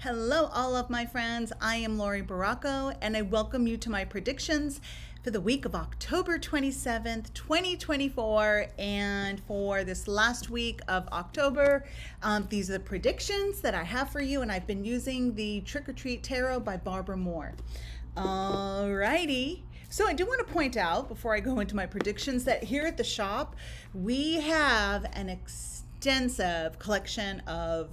Hello, all of my friends. I am Laurie Barraco, and I welcome you to my predictions for the week of October 27th, 2024. And for this last week of October, um, these are the predictions that I have for you, and I've been using the Trick or Treat Tarot by Barbara Moore. All righty. So I do want to point out before I go into my predictions that here at the shop, we have an extensive collection of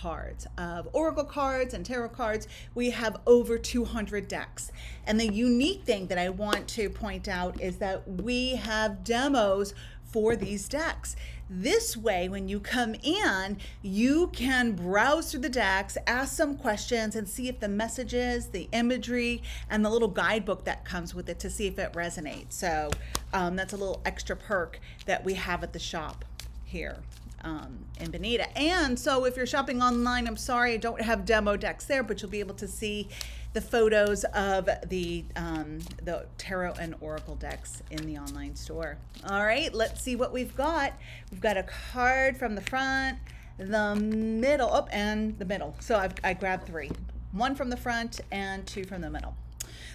cards. Of oracle cards and tarot cards we have over 200 decks. And the unique thing that i want to point out is that we have demos for these decks. This way when you come in you can browse through the decks ask some questions and see if the messages the imagery and the little guidebook that comes with it to see if it resonates. So um, that's a little extra perk that we have at the shop here um, in Bonita. And so if you're shopping online, I'm sorry I don't have demo decks there, but you'll be able to see the photos of the um, the tarot and oracle decks in the online store. All right, let's see what we've got. We've got a card from the front, the middle, oh, and the middle. So I've, I grabbed three, one from the front and two from the middle.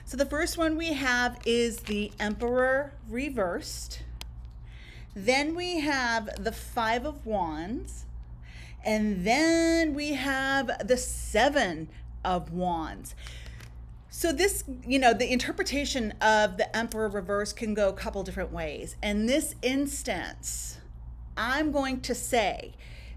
So the first one we have is the Emperor reversed. Then we have the Five of Wands. And then we have the Seven of Wands. So this, you know, the interpretation of the Emperor reverse can go a couple different ways. In this instance, I'm going to say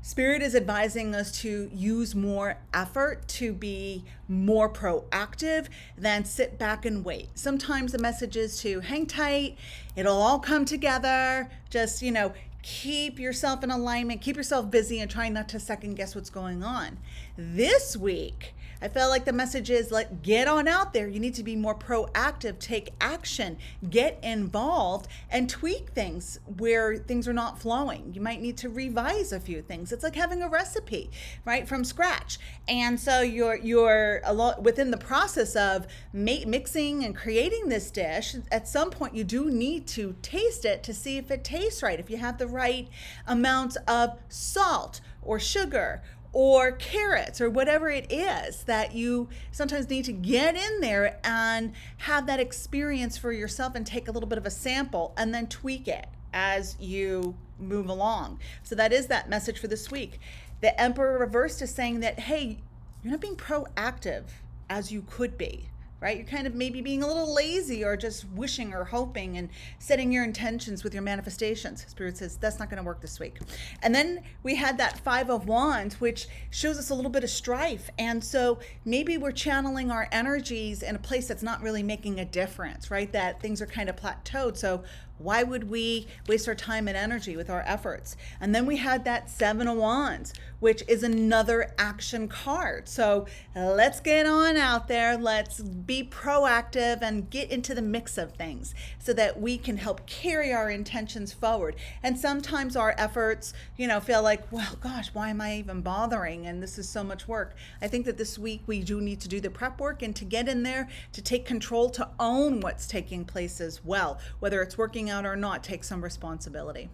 Spirit is advising us to use more effort to be more proactive than sit back and wait. Sometimes the message is to hang tight, it'll all come together. Just, you know, keep yourself in alignment, keep yourself busy, and try not to second guess what's going on. This week, I felt like the message is like, get on out there. You need to be more proactive, take action, get involved, and tweak things where things are not flowing. You might need to revise a few things. It's like having a recipe, right, from scratch. And so you're you're a lot within the process of mixing and creating this dish. At some point, you do need to taste it to see if it tastes right. If you have the right amounts of salt or sugar or carrots or whatever it is that you sometimes need to get in there and have that experience for yourself and take a little bit of a sample and then tweak it as you move along. So that is that message for this week. The Emperor reversed is saying that, hey, you're not being proactive as you could be right? You're kind of maybe being a little lazy or just wishing or hoping and setting your intentions with your manifestations. Spirit says that's not going to work this week. And then we had that Five of Wands, which shows us a little bit of strife. And so maybe we're channeling our energies in a place that's not really making a difference, right? That things are kind of plateaued. So why would we waste our time and energy with our efforts? And then we had that Seven of Wands, which is another action card. So let's get on out there. Let's be proactive and get into the mix of things so that we can help carry our intentions forward. And sometimes our efforts, you know, feel like, well, gosh, why am I even bothering? And this is so much work. I think that this week we do need to do the prep work and to get in there, to take control, to own what's taking place as well, whether it's working out or not, take some responsibility.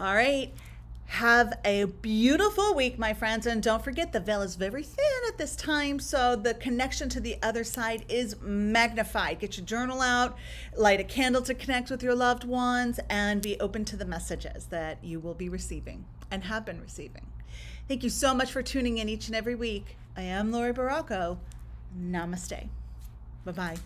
All right. Have a beautiful week, my friends. And don't forget, the veil is very thin at this time, so the connection to the other side is magnified. Get your journal out, light a candle to connect with your loved ones, and be open to the messages that you will be receiving and have been receiving. Thank you so much for tuning in each and every week. I am Laurie Barraco. Namaste. Bye bye.